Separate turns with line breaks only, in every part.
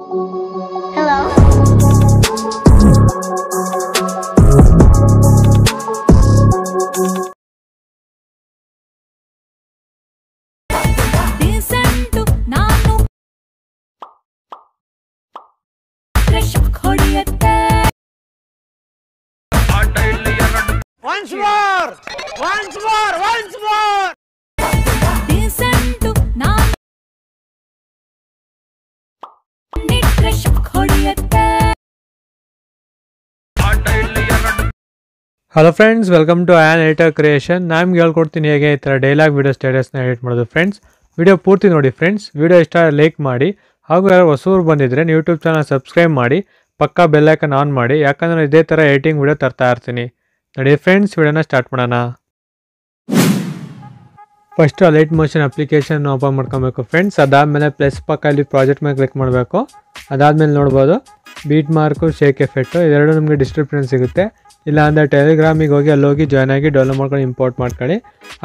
Hello.
Once more! Once more! Once more!
Hello friends welcome to an editor creation ನಾನು ಹೇಳ್ಕೊಡ್ತೀನಿ ಹೇಗೆ ಈ ಥರ ಡೈಲಾಗ್ ವೀಡಿಯೋ ಸ್ಟೇಟಸ್ನ ಎಡಿಟ್ ಮಾಡೋದು ಫ್ರೆಂಡ್ಸ್ ವಿಡಿಯೋ ಪೂರ್ತಿ ನೋಡಿ ಫ್ರೆಂಡ್ಸ್ ವಿಡಿಯೋ ಇಷ್ಟ ಲೈಕ್ ಮಾಡಿ. ಹಾಗೂ ಯಾರು ಹೊಸೂರು ಬಂದಿದ್ದರೆ ಯೂಟ್ಯೂಬ್ ಚಾನಲ್ ಸಬ್ಸ್ಕ್ರೈಬ್ ಮಾಡಿ. ಪಕ್ಕಾ ಬೆಲ್ಲೈಕನ್ ಆನ್ ಮಾಡಿ. ಯಾಕಂದರೆ ಇದೇ ಥರ ಎಡಿಟಿಂಗ್ ವಿಡಿಯೋ ತರ್ತಾ ಇರ್ತೀನಿ. ನೋಡಿ ಫ್ರೆಂಡ್ಸ್ ವಿಡಿಯೋನ ಸ್ಟಾರ್ಟ್ ಮಾಡೋಣ. First light motion application open ಮಾಡ್ಕೊಬೇಕು ಫ್ರೆಂಡ್ಸ್ ಅದಾದಮೇಲೆ ಪ್ಲಸ್ ಪಕ್ಕ ಇಲ್ಲಿ ಪ್ರಾಜೆಕ್ಟ್ ಮೇಲೆ ಕ್ಲಿಕ್ ಮಾಡಬೇಕು. ಅದಾದಮೇಲೆ ನೋಡ್ಬೋದು. ಬೀಟ್ ಮಾರ್ಕು ಶೇಕ್ ಎಫೆಕ್ಟು ಇದೆರಡು ನಿಮಗೆ ಡಿಸ್ಕ್ರಿಪ್ಷನ್ ಸಿಗುತ್ತೆ. ಇಲ್ಲ ಅಂದರೆ ಟೆಲಿಗ್ರಾಮಿಗೆ ಹೋಗಿ ಅಲ್ಲಿ ಹೋಗಿ ಜಾಯ್ನ್ ಆಗಿ ಡೌನ್ಲೋಡ್ ಮಾಡ್ಕೊಂಡು ಇಂಪೋರ್ಟ್ ಮಾಡ್ಕೊಳ್ಳಿ.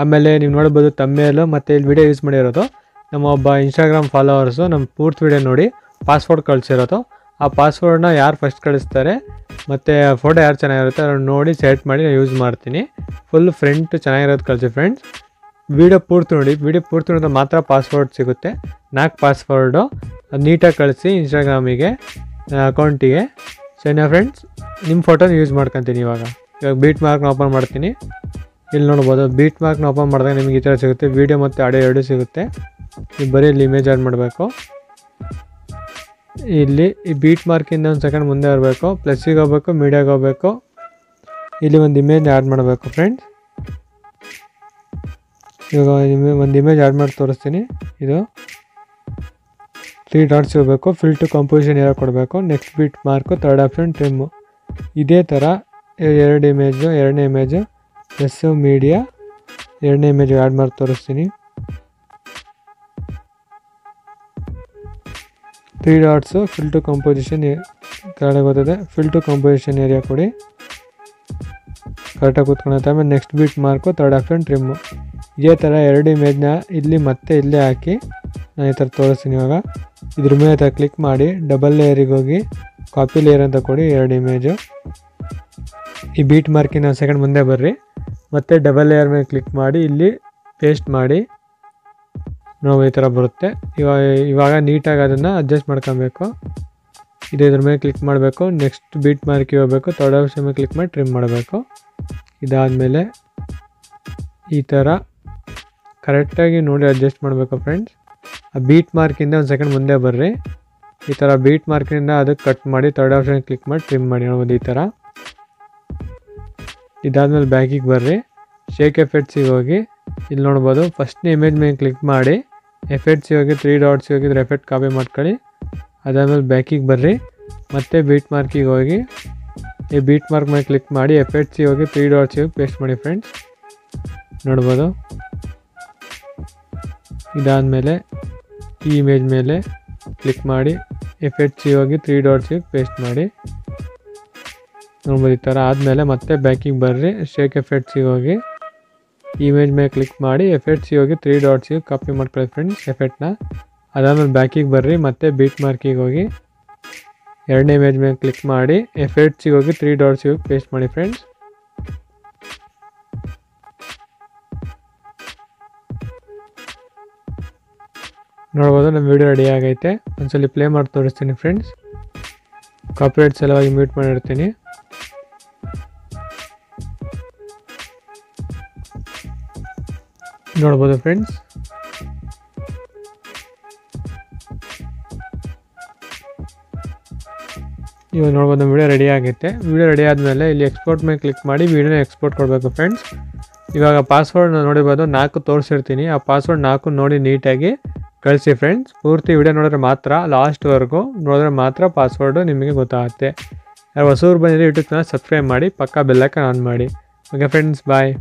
ಆಮೇಲೆ ನೀವು ನೋಡ್ಬೋದು ತಮ್ಮೇಲು ಮತ್ತು ಇಲ್ಲಿ ವೀಡಿಯೋ ಯೂಸ್ ಮಾಡಿರೋದು. ನಮ್ಮ ಒಬ್ಬ ಇನ್ಸ್ಟಾಗ್ರಾಮ್ ಫಾಲೋವರ್ಸು ನಮ್ಮ ಪೂರ್ತಿ ವಿಡಿಯೋ ನೋಡಿ ಪಾಸ್ವರ್ಡ್ ಕಳಿಸಿರೋದು. ಆ ಪಾಸ್ವರ್ಡ್ನ ಯಾರು ಫಸ್ಟ್ ಕಳಿಸ್ತಾರೆ, ಮತ್ತು ಫೋಟೋ ಯಾರು ಚೆನ್ನಾಗಿರುತ್ತೆ ಅದನ್ನು ನೋಡಿ ಸೆಲೆಕ್ಟ್ ಮಾಡಿ ನಾನು ಯೂಸ್ ಮಾಡ್ತೀನಿ. ಫುಲ್ ಫ್ರಂಟ್ ಚೆನ್ನಾಗಿರೋದು ಕಳಿಸಿ ಫ್ರೆಂಡ್ಸ್ ವಿಡಿಯೋ ಪೂರ್ತಿ ನೋಡಿ ವಿಡಿಯೋ ಪೂರ್ತಿ ನೋಡಿದ್ರೆ ಮಾತ್ರ ಪಾಸ್ವರ್ಡ್ ಸಿಗುತ್ತೆ. ನಾಲ್ಕು ಪಾಸ್ವರ್ಡು ಅದು ನೀಟಾಗಿ ಕಳಿಸಿ ಇನ್ಸ್ಟಾಗ್ರಾಮಿಗೆ ಅಕೌಂಟಿಗೆ ಸರಿನಾ ಫ್ರೆಂಡ್ಸ್ ನಿಮ್ಮ ಫೋಟೋನ ಯೂಸ್ ಮಾಡ್ಕೊತೀನಿ ಇವಾಗ. ಇವಾಗ ಬೀಟ್ ಮಾರ್ಕ್ನ ಓಪನ್ ಮಾಡ್ತೀನಿ. ಇಲ್ಲಿ ನೋಡ್ಬೋದು ಬೀಟ್ ಮಾರ್ಕ್ನ ಓಪನ್ ಮಾಡಿದಾಗ ನಿಮಗೆ ಈ ಥರ ಸಿಗುತ್ತೆ. ವೀಡಿಯೋ ಮತ್ತು ಆಡಿಯೋ ಎರಡೂ ಸಿಗುತ್ತೆ. ನೀವು ಬರೀ ಇಲ್ಲಿ ಇಮೇಜ್ ಆ್ಯಡ್ ಮಾಡಬೇಕು. ಇಲ್ಲಿ ಈ ಬೀಟ್ ಮಾರ್ಕಿಂದ ಒಂದು ಸೆಕೆಂಡ್ ಮುಂದೆ ಬರಬೇಕು. ಪ್ಲಸ್ಸಿಗೆ ಹೋಗ್ಬೇಕು ಮೀಡಿಯಾಗೆ ಹೋಗ್ಬೇಕು. ಇಲ್ಲಿ ಒಂದು ಇಮೇಜ್ ಆ್ಯಡ್ ಮಾಡಬೇಕು ಫ್ರೆಂಡ್ಸ್ ಇವಾಗ ಒಂದು ಇಮೇಜ್ ಆ್ಯಡ್ ಮಾಡಿ ತೋರಿಸ್ತೀನಿ. ಇದು. ತ್ರೀ ಡಾಟ್ಸ್ ಇರಬೇಕು ಫಿಲ್ ಟು ಕಂಪೋಸಿಷನ್ ಏರೋ ಕೊಡಬೇಕು next bit mark third option trim ಇದೇ ಥರ ಎರಡು ಇಮೇಜು ಎರಡನೇ ಇಮೇಜು ಎಸ್ ಮೀಡಿಯಾ ಎರಡನೇ ಇಮೇಜ್ ಆ್ಯಡ್ ಮಾಡಿ ತೋರಿಸ್ತೀನಿ. Three dots fill to composition ಕರೆಕ್ಟಾಗಿ ಗೊತ್ತದೆ ಫಿಲ್ ಟು ಕಂಪೋಸಿಷನ್ ಏರಿಯಾ ಕೊಡಿ. ಕರೆಕ್ಟಾಗಿ ಕೂತ್ಕೊಳತ್ತೆ. ಆಮೇಲೆ next beat mark third option trim ಇದೇ ಥರ ಎರಡು ಇಮೇಜ್ನ ಇಲ್ಲಿ ಮತ್ತೆ ಇಲ್ಲೇ ಹಾಕಿ ನಾನು ಈ ಥರ ತೋರಿಸ್ತೀನಿ ಇವಾಗ. ಇದ್ರ ಮೇಲೆ ಥರ ಕ್ಲಿಕ್ ಮಾಡಿ ಡಬಲ್ ಲೇಯರಿಗೆ ಹೋಗಿ ಕಾಪಿ ಲೇಯರ್ ಅಂತ ಕೊಡಿ, ಎರಡು ಇಮೇಜು ಈ ಬೀಟ್ ಮಾರ್ಕಿನ ಸೆಕೆಂಡ್ ಮುಂದೆ ಬರ್ರಿ. ಮತ್ತೆ ಡಬಲ್ ಲೇಯರ್ ಮೇಲೆ ಕ್ಲಿಕ್ ಮಾಡಿ, ಇಲ್ಲಿ ಪೇಸ್ಟ್ ಮಾಡಿ. ನಾವು ಈ ಥರ ಬರುತ್ತೆ. ಇವಾಗ ಇವಾಗ ನೀಟಾಗಿ ಅದನ್ನು ಅಡ್ಜಸ್ಟ್ ಮಾಡ್ಕೊಬೇಕು. ಇದು ಇದ್ರ ಮೇಲೆ ಕ್ಲಿಕ್ ಮಾಡಬೇಕು. ನೆಕ್ಸ್ಟ್ ಬೀಟ್ ಮಾರ್ಕಿ ಹೋಗಬೇಕು. ತರ್ಡ್ ಮೇಲೆ ಕ್ಲಿಕ್ ಮಾಡಿ ಟ್ರಿಮ್ ಮಾಡಬೇಕು. ಇದಾದಮೇಲೆ ಈ ಥರ ಕರೆಕ್ಟಾಗಿ ನೋಡಿ ಅಡ್ಜಸ್ಟ್ ಮಾಡಬೇಕು ಫ್ರೆಂಡ್ಸ್ ಆ ಬೀಟ್ ಮಾರ್ಕಿಂದ ಒಂದು ಸೆಕೆಂಡ್ ಮುಂದೆ ಬರ್ರಿ. ಈ ಥರ ಬೀಟ್ ಮಾರ್ಕಿಂದ ಅದಕ್ಕೆ ಕಟ್ ಮಾಡಿ ತರ್ಡ್ ಆಪ್ಷನ್ ಕ್ಲಿಕ್ ಮಾಡಿ ಟ್ರಿಮ್ ಮಾಡಿ ನೋಡ್ಬೋದು ಈ ಥರ ಇದಾದ್ಮೇಲೆ ಬ್ಯಾಗಿಗೆ ಬರ್ರಿ. ಶೇಕ್ ಎಫೆಕ್ಟ್ಸಿಗೆ ಹೋಗಿ ಇಲ್ಲಿ ನೋಡ್ಬೋದು ಫಸ್ಟ್ನೇ ಇಮೇಜ್ ಮೇಲೆ ಕ್ಲಿಕ್ ಮಾಡಿ ಎಫೆಕ್ಟ್ಸಿಗೆ ಹೋಗಿ ತ್ರೀ ಡಾಟ್ಸಿಗೆ ಹೋಗಿದ್ರೆ ಎಫೆಕ್ಟ್ ಕಾಪಿ ಮಾಡ್ಕೊಳ್ಳಿ. ಅದಾದಮೇಲೆ ಬ್ಯಾಕಿಗೆ ಬರ್ರಿ. ಮತ್ತೆ ಬೀಟ್ ಮಾರ್ಕಿಗೆ ಹೋಗಿ ಈ ಬೀಟ್ ಮಾರ್ಕ್ ಮೇಲೆ ಕ್ಲಿಕ್ ಮಾಡಿ ಎಫೆಕ್ಟ್ಸಿಗೆ ಹೋಗಿ ತ್ರೀ ಡಾಟ್ಸಿಗೆ ಪೇಸ್ಟ್ ಮಾಡಿ ಫ್ರೆಂಡ್ಸ್ ನೋಡ್ಬೋದು. ಇದಾದಮೇಲೆ ಈ ಇಮೇಜ್ ಮೇಲೆ ಕ್ಲಿಕ್ ಮಾಡಿ ಎಫೆಕ್ಟ್ಸಿಗೆ ಹೋಗಿ ತ್ರೀ ಡಾಟ್ಸಿಗೆ ಪೇಸ್ಟ್ ಮಾಡಿ. ನೋಡ್ಬೋದು ಈ ಥರ ಆದಮೇಲೆ ಮತ್ತೆ ಬ್ಯಾಕಿಗೆ ಬರ್ರಿ ಶೇಕ್ ಎಫೆಕ್ಟ್ಸಿಗೆ ಹೋಗಿ ಇಮೇಜ್ ಮೇಲೆ ಕ್ಲಿಕ್ ಮಾಡಿ ಎಫೆಕ್ಟ್ಸಿಗೆ ಹೋಗಿ ತ್ರೀ ಡಾಟ್ಸಿಗೆ ಕಾಪಿ ಮಾಡ್ಕೊಳ್ಳಿ ಫ್ರೆಂಡ್ಸ್ ಎಫೆಕ್ಟ್ನ ಅದಾದ್ಮೇಲೆ ಬ್ಯಾಕಿಗೆ ಬರ್ರಿ, ಮತ್ತೆ ಬೀಟ್ ಮಾರ್ಕಿಗೆ ಹೋಗಿ. ಎರಡನೇ ಇಮೇಜ್ ಮೇಲೆ ಕ್ಲಿಕ್ ಮಾಡಿ ಎಫೆಕ್ಟ್ಸಿಗೆ ಹೋಗಿ ತ್ರೀ ಡಾಟ್ಸಿಗೆ ಹೋಗಿ ಪೇಸ್ಟ್ ಮಾಡಿ ಫ್ರೆಂಡ್ಸ್ ನೋಡ್ಬೋದು, ನಮ್ಮ ವಿಡಿಯೋ ರೆಡಿ ಆಗೈತೆ. ಒಂದ್ಸಲಿ ಪ್ಲೇ ಮಾಡಿ ತೋರಿಸ್ತೀನಿ ಫ್ರೆಂಡ್ಸ್ ಕಾಪಿರೈಟ್ ಸಲುವಾಗಿ ಮ್ಯೂಟ್ ಮಾಡಿರ್ತೀನಿ. ನೋಡ್ಬೋದು ಫ್ರೆಂಡ್ಸ್ ಇವಾಗ ನೋಡ್ಬೋದು, ನಮ್ಮ ವೀಡಿಯೋ ರೆಡಿ ಆಗೈತೆ. ವೀಡಿಯೋ ರೆಡಿ ಆದಮೇಲೆ ಇಲ್ಲಿ ಎಕ್ಸ್ಪೋರ್ಟ್ ಮೇಲೆ ಕ್ಲಿಕ್ ಮಾಡಿ ವೀಡಿಯೋನ ಎಕ್ಸ್ಪೋರ್ಟ್ ಕೊಡಬೇಕು ಫ್ರೆಂಡ್ಸ್ ಇವಾಗ ಪಾಸ್ವರ್ಡ್ ನೋಡಿರ್ಬೋದು, ನಾಲ್ಕು ತೋರಿಸಿರ್ತೀನಿ. ಆ ಪಾಸ್ವರ್ಡ್ ನಾಲ್ಕು ನೋಡಿ ನೀಟಾಗಿ ಕಳಿಸಿ ಫ್ರೆಂಡ್ಸ್ ಪೂರ್ತಿ ವಿಡಿಯೋ ನೋಡಿದ್ರೆ ಮಾತ್ರ ಲಾಸ್ಟ್ವರೆಗೂ ನೋಡಿದ್ರೆ ಮಾತ್ರ ಪಾಸ್ವರ್ಡು ನಿಮಗೆ ಗೊತ್ತಾಗುತ್ತೆ. ಯಾರು ಹೊಸೂರು ಬಂದಿದ್ದರೆ ಯೂಟ್ಯೂಬ್ ಚಾನಲ್ ಸಬ್ಸ್ಕ್ರೈಬ್ ಮಾಡಿ, ಪಕ್ಕಾ ಬೆಲ್ಲಕ್ಕೆ ಆನ್ ಮಾಡಿ. Okay friends bye